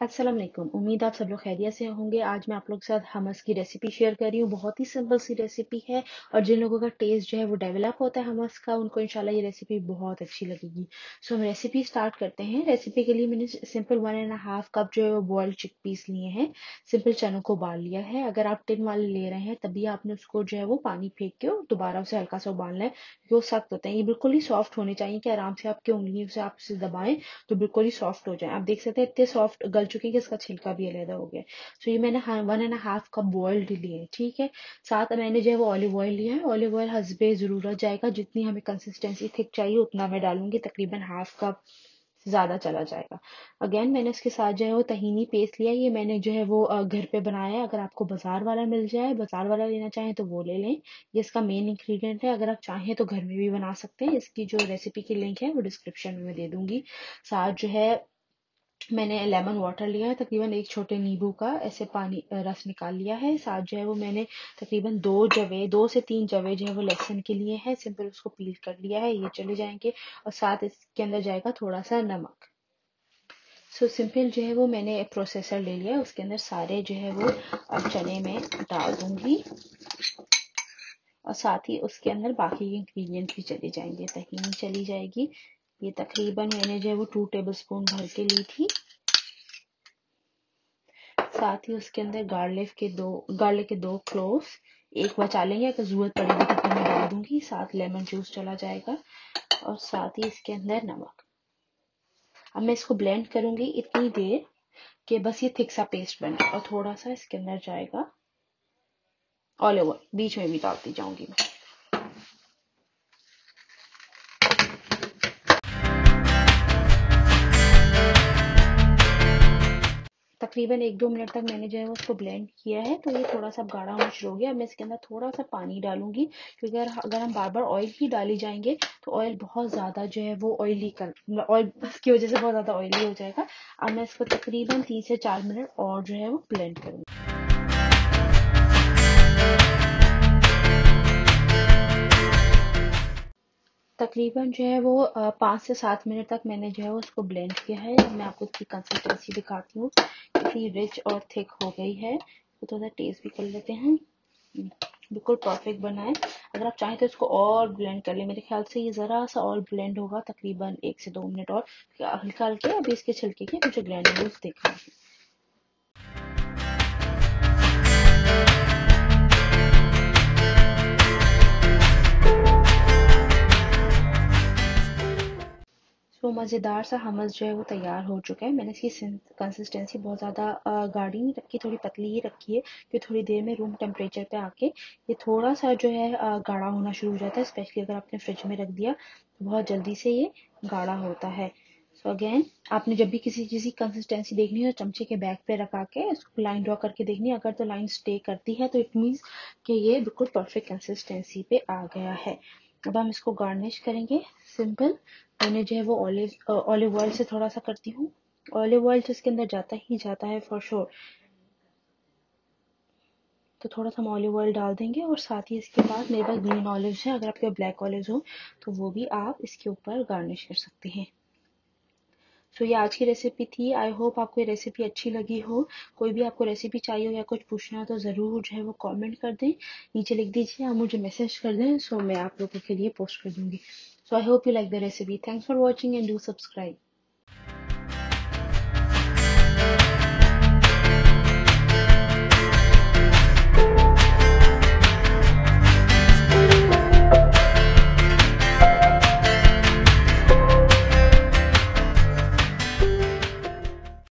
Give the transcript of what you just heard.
अस्सलाम वालेकुम उम्मीद आप सब लोग खैरियत से होंगे। आज मैं आप लोग के साथ हमस की रेसिपी शेयर कर रही हूँ। बहुत ही सिंपल सी रेसिपी है और जिन लोगों का टेस्ट जो है वो डेवलप होता है हमस का, उनको इंशाल्लाह ये रेसिपी बहुत अच्छी लगेगी। सो हम रेसिपी स्टार्ट करते हैं। रेसिपी के लिए मैंने simple one and half cup जो है वो बॉयल्ड चिक पीस लिए हैं। सिंपल चनों को उबाल लिया है। अगर आप टिन वाले ले रहे हैं, तभी आपने उसको जो है वो पानी फेंक के दोबारा उसे हल्का सा उबालना है क्योंकि वो सख्त होते हैं। ये बिल्कुल ही सॉफ्ट होने चाहिए कि आराम से आपकी उंगलियों से आप इसे दबाएँ तो बिल्कुल ही सॉफ्ट हो जाए। आप देख सकते हैं इतने सॉफ्ट गल चुके हैं कि इसका छिलका भी अलहदा हो गया सो ये मैंने one and half cup boiled लिए ठीक है? साथ मैंने जो है वो ऑलिव ऑयल लिया है। ऑलिव ऑयल हसबे ज़रूरत जाएगा, जितनी हमें कंसिस्टेंसी थिक चाहिए, उतना मैं डालूँगी, तकरीबन हाफ़ कप ज़्यादा चला जाएगा। अगेन मैंने इसके साथ जो है वो तहीनी पेस्ट लिया ये मैंने जो है वो घर पे बनाया है। अगर आपको बाज़ार वाला मिल जाए, बाज़ार वाला लेना चाहें तो वो ले लें। ये इसका मेन इंग्रेडिएंट है। अगर आप चाहें तो घर में भी बना सकते हैं। इसकी जो रेसिपी की लिंक है, वो डिस्क्रिप्शन में दे दूँगी। साथ जो है मैंने लेमन वाटर लिया है तकरीबन एक छोटे नींबू का ऐसे पानी रस निकाल लिया है। साथ जो है वो मैंने तकरीबन दो जवे दो से तीन जवे जो है वो लहसुन के लिए है सिंपल उसको पील कर लिया है ये चले जाएँगे और साथ इसके अंदर जाएगा थोड़ा सा नमक। सो so, सिंपल जो है वो मैंने प्रोसेसर ले लिया है उसके अंदर सारे जो है वो अब चने में डाल दूँगी। और साथ ही उसके अंदर बाकी के इंग्रेडिएंट भी चले जाएँगे तहीनी चली जाएगी। ये तकरीबन मैंने जो है वो टू टेबल स्पून भर के ली थी। साथ ही उसके अंदर गार्लिक के दो गार्लिक के दो क्लोव एक बचा लेंगे अगर ज़रूरत पड़ेगी तो मैं डाल दूँगी, साथ लेमन जूस चला जाएगा। और साथ ही इसके अंदर नमक। अब मैं इसको ब्लेंड करूँगी इतनी देर कि बस ये थिक सा पेस्ट बने और थोड़ा सा इसके अंदर जाएगा। ऑल ओवर बीच में भी डालती जाऊँगी मैं। तकरीबन एक दो मिनट तक मैंने जो है उसको ब्लेंड किया है तो ये थोड़ा सा गाढ़ा होना शुरू हो गया। मैं इसके अंदर थोड़ा सा पानी डालूँगी, क्योंकि अगर अगर हम बार बार ऑयल ही डाली जाएँगे तो ऑयल बहुत ज़्यादा जो है वो ऑयली कर ऑयल की वजह से बहुत ज़्यादा ऑयली हो जाएगा। अब मैं इसको तकरीबन तीन से चार मिनट और जो है वो ब्लेंड करूँगी। तकरीबन जो है वो पाँच से सात मिनट तक मैंने जो है उसको ब्लेंड किया है। मैं आपको उसकी कंसिस्टेंसी दिखाती हूँ कितनी रिच और थिक हो गई है। तो थोड़ा टेस्ट भी कर लेते हैं। बिल्कुल परफेक्ट बना है। अगर आप चाहें तो इसको और ब्लेंड कर ले। मेरे ख्याल से ये ज़रा सा और ब्लेंड होगा तकरीबन एक से दो मिनट और। हल्का हल्के अभी इसके छिलके के, मुझे ग्रैंड देखना है। मज़ेदार सा हमस जो है वो तैयार हो चुका है। मैंने इसकी कंसिस्टेंसी बहुत ज़्यादा गाढ़ी नहीं रखी, थोड़ी पतली ही रखी है कि थोड़ी देर में रूम टेम्परेचर पे आके ये थोड़ा सा जो है गाढ़ा होना शुरू हो जाता है स्पेशली अगर आपने फ्रिज में रख दिया तो बहुत जल्दी से ये गाढ़ा होता है। सो so अगेन आपने जब भी किसी चीज़ की कंसिस्टेंसी देखनी है, चमचे के बैक पे रखा के उसको लाइन ड्रॉ करके देखनी है, अगर तो लाइन स्टे करती है तो इट मीन्स कि ये बिल्कुल परफेक्ट कंसिस्टेंसी पे आ गया है। अब हम इसको गार्निश करेंगे सिंपल मैंने जो है वो ऑलिव ऑलिव ऑयल से थोड़ा सा करती हूँ। ऑलिव ऑयल तो इसके अंदर जाता ही जाता है फॉर श्योर तो थोड़ा सा हम ऑलिव ऑयल डाल देंगे और साथ ही इसके बाद मेरे पास ग्रीन ऑलिव है। अगर आपके ब्लैक ऑलिव हो तो वो भी आप इसके ऊपर गार्निश कर सकते हैं। सो ये आज की रेसिपी थी. आई होप आपको ये रेसिपी अच्छी लगी हो. कोई भी आपको रेसिपी चाहिए हो या कुछ पूछना हो तो ज़रूर जो है वो कमेंट कर दें. नीचे लिख दीजिए या मुझे मैसेज कर दें सो मैं आप लोगों के लिए पोस्ट कर दूँगी. So I hope you like the recipe thanks for watching and do subscribe